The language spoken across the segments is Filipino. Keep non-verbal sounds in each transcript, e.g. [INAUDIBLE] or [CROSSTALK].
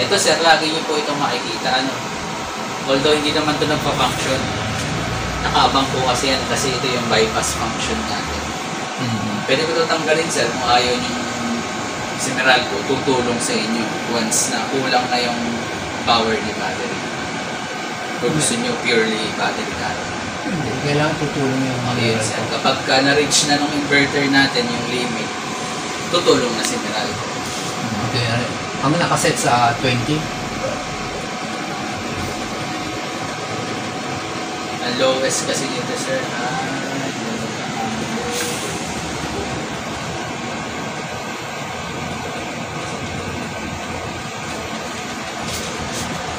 Ito sir, lagi niyo po itong makikita. Ano? Although hindi naman ito nagpa-function. Nakaabang po kasi yan kasi ito yung bypass function natin. Mm. Pwede ko ito tanggalin sir kung ayaw niyo si Meralco tutulong sa inyo once na kulang na yung power ni battery. Kung gusto niyo purely battery carry. Hindi, kailangan tutulong yung mga Ayun sir, kapag ka na-reach na ng inverter natin yung limit, tutulong na si Meralco. Okay, ano, ang nakaset sa 20. Ang lowest kasi dito sir, ah,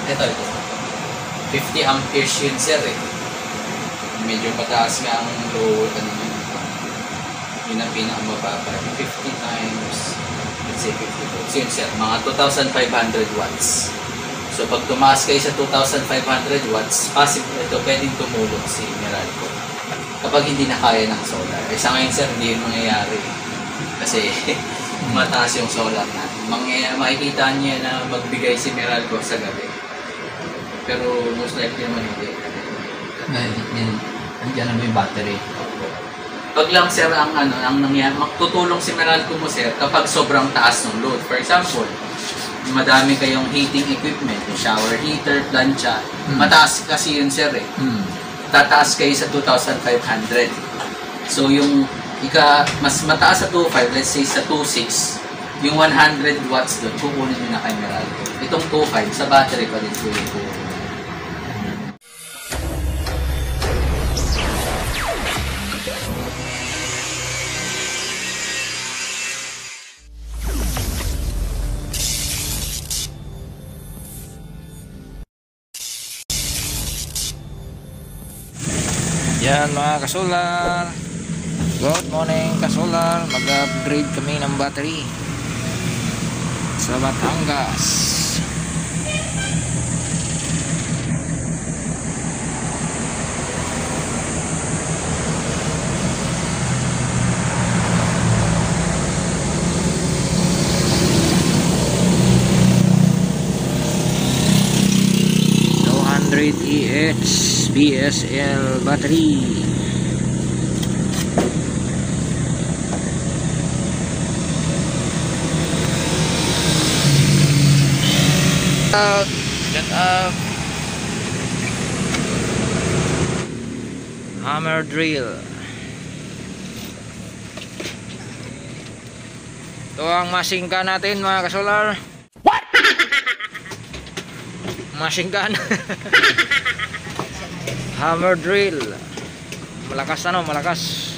ito, ito. 50 amperes yun sir eh. Medyo pataas nga ang low, ano yun. Yun ang pinakamababa. 50 times, let's say 50 volts. Yun sir, mga 2,500 watts. So pag tumaas kayo sa 2,500 watts, possible ito pwedeng tumulong si Meralco. Kapag hindi na kaya ng solar. Eh sa ngayon sir, hindi yun mangyayari. Kasi [LAUGHS] mataas yung solar natin. Mangyayari, makikita niya na magbigay si Meralco sa gabi. Pero most likely naman hindi. Na, yan, nandiyan naman yung battery. Pag lang sir ang ano, ang nangyayari, magtutulong si Meralco mo sir kapag sobrang taas ng load. For example, madami kayong heating equipment, shower heater, plancha. Hmm. Mataas kasi yun sir eh. Hmm. Tataas kayo sa 2,500. So yung ika, mas mataas sa 2,500, let's say sa 2,600, yung 100 watts doon, kukunin nyo na kay Meralco. Itong 2,500, sa battery pa yung kukunin. Yan mga kasolar. Good morning kasolar. Mag-upgrade kami ng battery. Sa Batangas. No 100 EH BSL battery. Out, get up. Hammer drill. Ito ang masingka natin mga kasolar. What? Masingkan. [LAUGHS] Hammer drill. Malakas ano, malakas.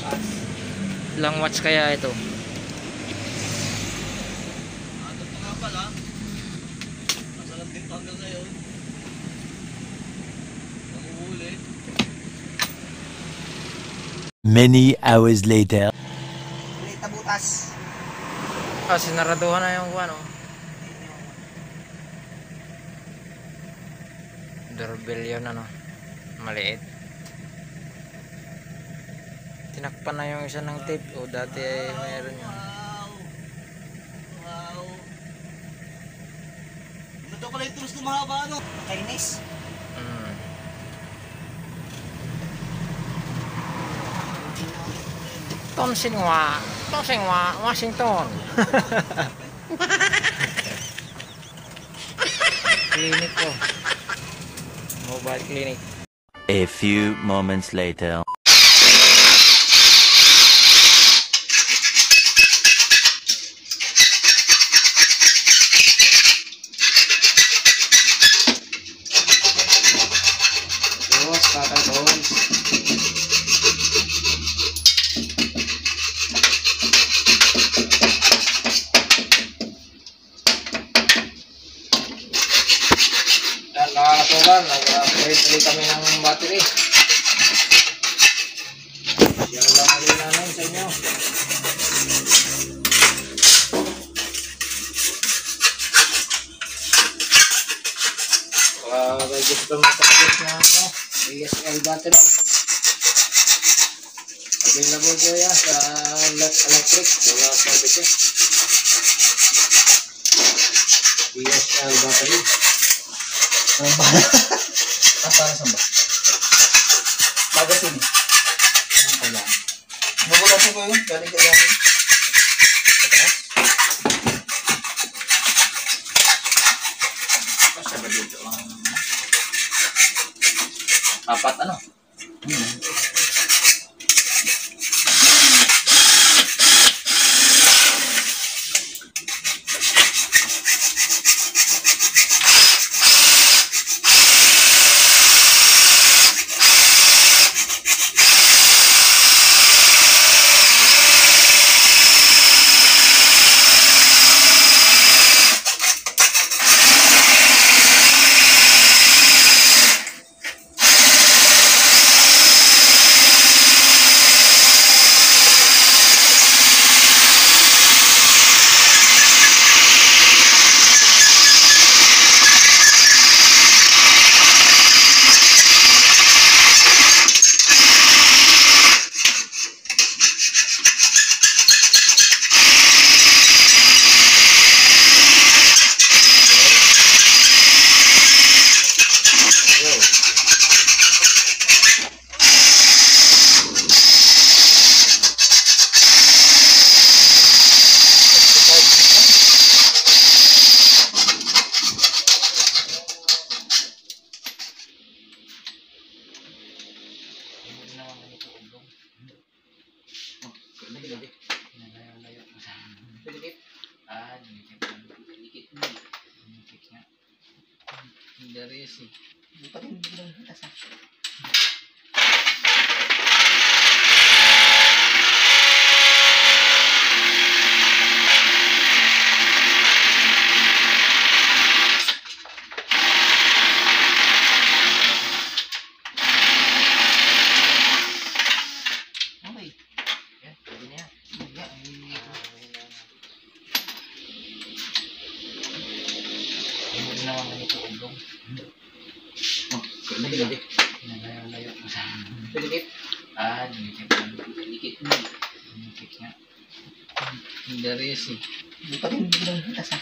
Ilang watts kaya ito? Many hours later. Lita butas. Ah, sinaraduhan na yung ano. Doorbell yun ano. Maliit. Tinakpan na yung isa ng tape. O dati ay mayroon yun. Wow. Daw pala yung tools na mahaba ano? Chinese. Mm. Tonsinwa. Tonsinwa. Washington. [LAUGHS] clinic ko. Mobile clinic. A few moments later. Boss, tatay boss. Yan, mga katulan, nag-upgrade ulit kami ng battery. Yan lang ulit namin sa inyo. Baka may gusto magkakabit na ano, ASL battery. Yan sa Electric. Wala services. ESL Ay, battery. Anong ba? Ah, para saan ba? Magazine. Ano kaya? Bubulasin ko yun. Galing kay Yaki. Basta ba dito ang... Apat ano? Ah, dikit dikit dikit nga. Dari sih. Hindi pa rin hitas ha. Okay. Ya, pwede na yan. Yeah, ay- Hindi naman ganito ulong. Oh, galing galing. Nalayo-layo ko sa Dikit. Ah, dikit dikit dikit nga. Dari sih. Hindi pa rin bilang hitas ha.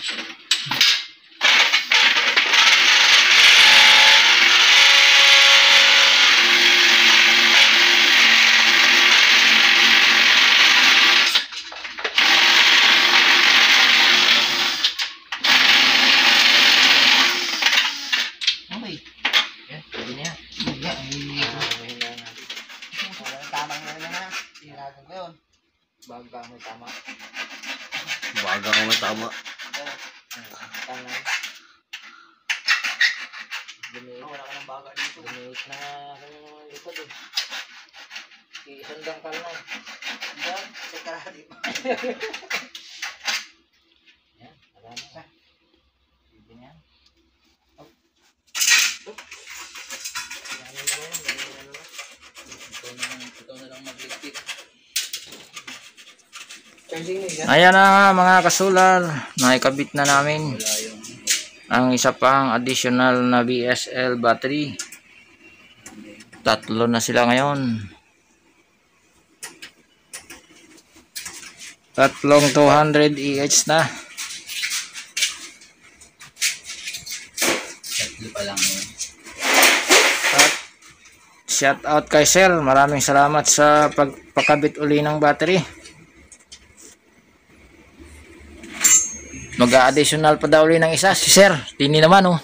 Okay. Ya, pwede na yan. Yeah, ay- Okay na nga. Walang tamang na yan ha. Sinagan ko yun. Baga mo tama. Baga ko matama. Pero, Tanay. Gumit. wala ka ng baga dito. Gumit na ako ng mga likod eh. Isang dangkal na. Diyan, sa karate pa. Yan, wala na. Pwede na yan. Ano na ba yan? Ganyan ano na. Ikaw na lang, ikaw na lang magligpit. Charging na yan. Ayan na mga kasular, naikabit na namin Wala ang isa pang additional na BSL battery. Tatlo na sila ngayon. Tatlong 200 EH na. Tatlo pa lang. At shout out kay Sir. Maraming salamat sa pagpakabit uli ng battery. Mag-additional pa daw uli ng isa si Sir. Tini naman oh.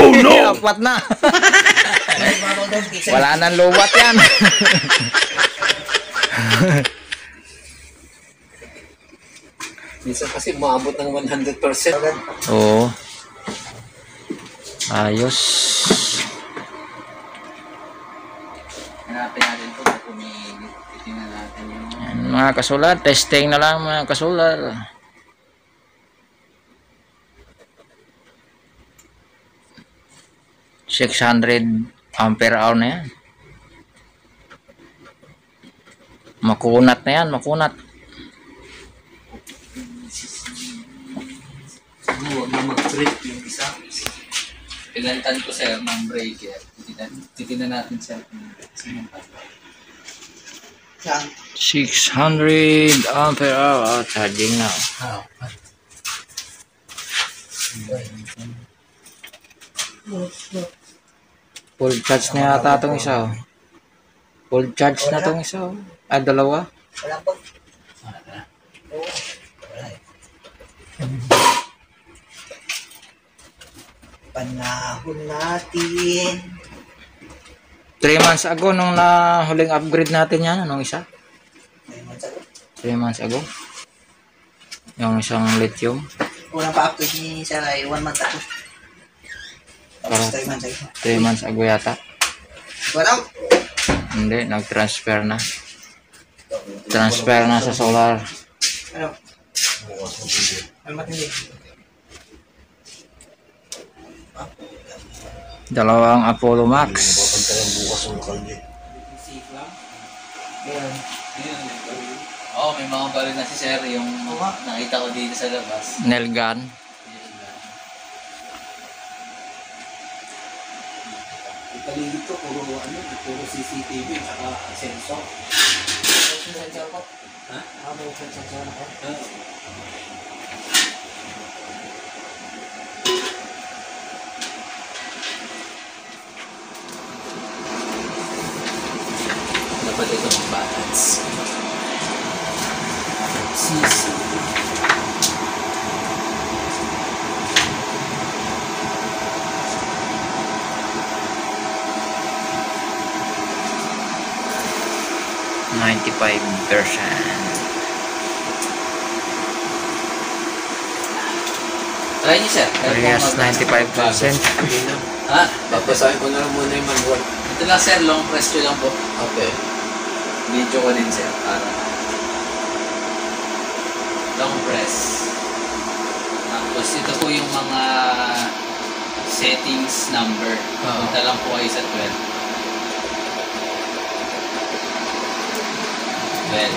Oh no! [LAUGHS] Apat na. Wala nang luwat yan. [LAUGHS] Minsan kasi maabot ng 100%. Oo. Ayos. Hanapin natin ito kung kumilit. Titingnan natin yung... Yan, mga kasular, testing na lang mga kasular. Six hundred ampere hour na yan. Makunat na yan, makunat. Huwag na mag-trip yung isa. Pinalitan ko sir ng breaker. Titingnan, titingnan natin sir kung sino pa. Yan. 600 ampere hour charging now. Ah, Full charge na yata itong isa oh. Full charge na itong isa oh. Ay, dalawa. Wala po. Panahon natin. 3 months ago nung na huling upgrade natin yan, anong isa? May mansag. 3 months ago. Yung isang lithium. Unang pa-update ni Sir ay one month ako. Tapos Para- three months ay. 3 months ago yata. Wala. Hindi, nag-transfer na. Transfer na sa solar. Ano? Ano matindi? Dalawang Apollo Max. Oo, may mga baril na si Sir yung nakita ko dito sa labas. Nail gun. Paligid ko, puro ano, puro CCTV, saka sensor. Sensor po. Ha? Ah, may sensor ako. Dapat ito mag-balance. CC. Ninety-five percent. Try niyo, Sir. Parehas mag- 95%. Hindi na. Ha? Babasahin ko na lang muna yung manual. Ito lang, Sir. Long press nyo lang po. Okay. Video ko din, Sir. Para long press. Tapos ito po yung mga settings number. Punta lang po kayo sa 12. 12.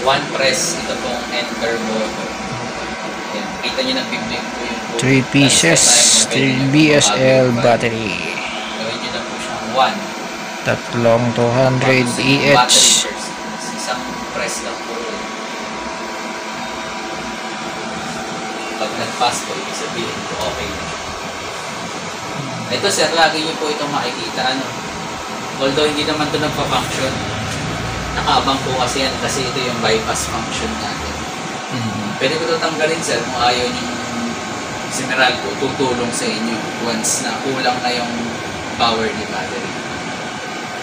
So, one press, ito pong enter button. Yan. Kita nyo na big po yung 3 pieces, 3 BSL battery. Gawin nyo na po siyang 1. Tatlong 200 Tapos yung EH. Isang press lang po. yun. Pag nag-pass po, ibig sabihin po okay na. Ito sir, lagi niyo po itong makikita. Ano? Although hindi naman ito nagpa-function, nakaabang po kasi yan kasi ito yung bypass function natin. Pwede ko ito tanggalin sir kung ayaw niyo si Meralco tutulong sa inyo once na kulang na yung power ni battery.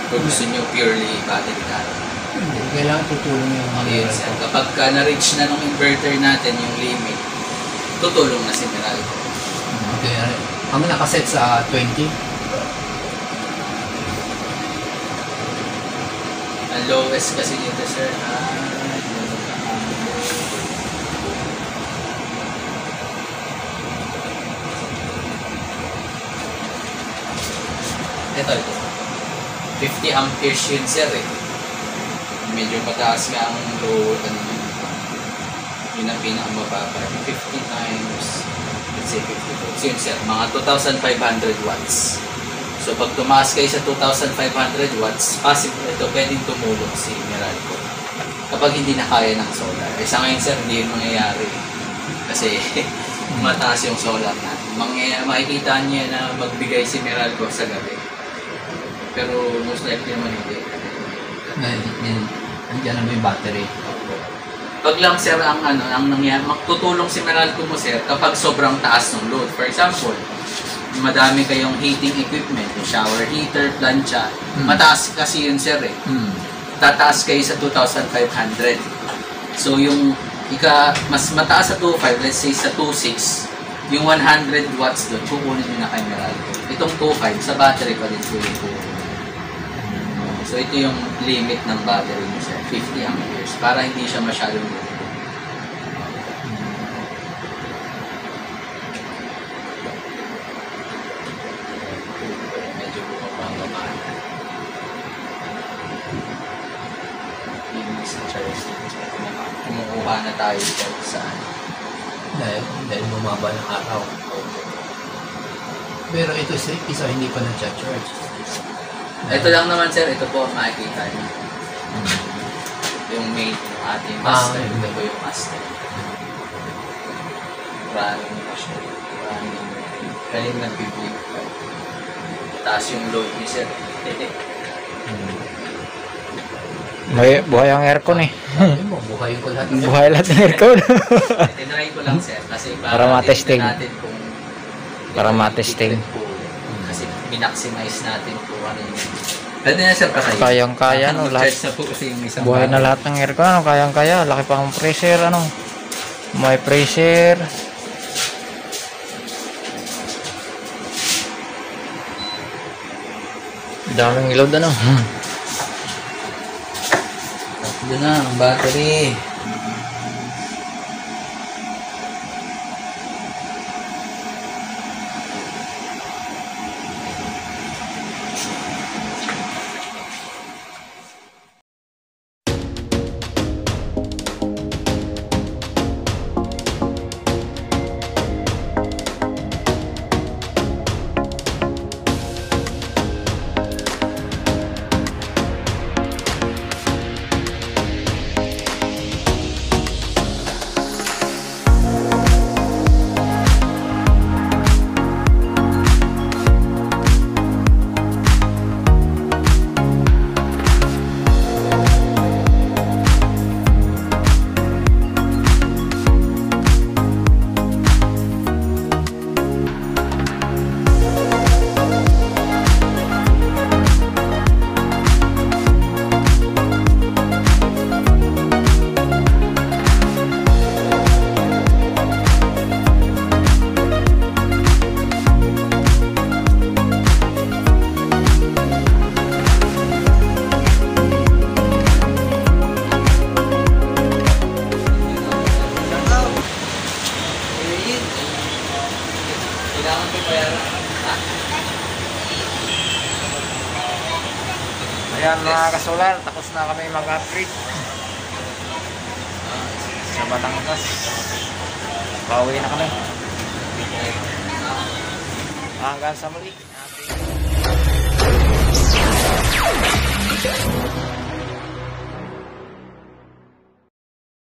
Kung gusto niyo purely battery natin. Hindi, kailangan tutulong yung mga Okay, sir. Kapag ka na-reach na ng inverter natin yung limit, tutulong na si Meralco. Okay, ano, ang nakaset sa 20. Ang lowest kasi dito sir, ah, ito, ito. 50 amperes yun sir eh. Medyo mataas nga ang low, ano yun. Yun ang pinakamababa. 50 times, let's say 50 volts. Yun sir, mga 2,500 watts. So pag tumaas kayo sa 2,500 watts, possible ito pwedeng tumulong si Meralco. Kapag hindi na kaya ng solar. Eh sa ngayon sir, hindi yun mangyayari. Kasi [LAUGHS] mataas yung solar natin. Mangyayari, makikita niya na magbigay si Meralco sa gabi. Pero most likely naman hindi. Ngayon, yan, andyan na may battery. Pag lang sir ang ano, ang nangyayari, magtutulong si Meralco mo sir kapag sobrang taas ng load. For example, madami kayong heating equipment, yung shower heater, plancha. Hmm. Mataas kasi yun sir eh. Hmm. Tataas kayo sa 2,500. So yung ika, mas mataas sa 2,500, let's say sa 2,600, yung 100 watts doon, kukunin nyo na kay Meralco. Itong 2,500, sa battery pa din po yung kukunin. So ito yung limit ng battery niya sir, 50 amperes, para hindi siya masyadong low. Medyo bumababa na. Yung isa charge. Kumukuha na tayo dito sa Dahil, dahil bumaba ng araw. Pero ito isa, isa hindi pa na-charge. Ito lang naman sir, ito po ang makikita niyo. Yung main, yung ating master. Ah, ito po yung master. running na siya. Running. Kanina nag-blink pa. Taas yung load ni sir. May buhay ang aircon eh. Sabi mo, buhayin ko lahat. Buhay lahat ng aircon. Tinry ko lang sir kasi Para matesting. tingnan natin kung Para matesting. Kasi minaximize natin kung ano yung Pwede na sir patay. Kayang-kaya, no, lahat. Na po kasi yung isang buhay na lahat ng aircon. Ano, kayang-kaya. Laki pa ang pressure. Ano. May pressure. Daming load ano. [LAUGHS] Tatlo na ang battery. nakasolar, tapos na kami mag-upgrade. Sa Batangas. Bawi na kami. Hanggang sa muli. Thank you.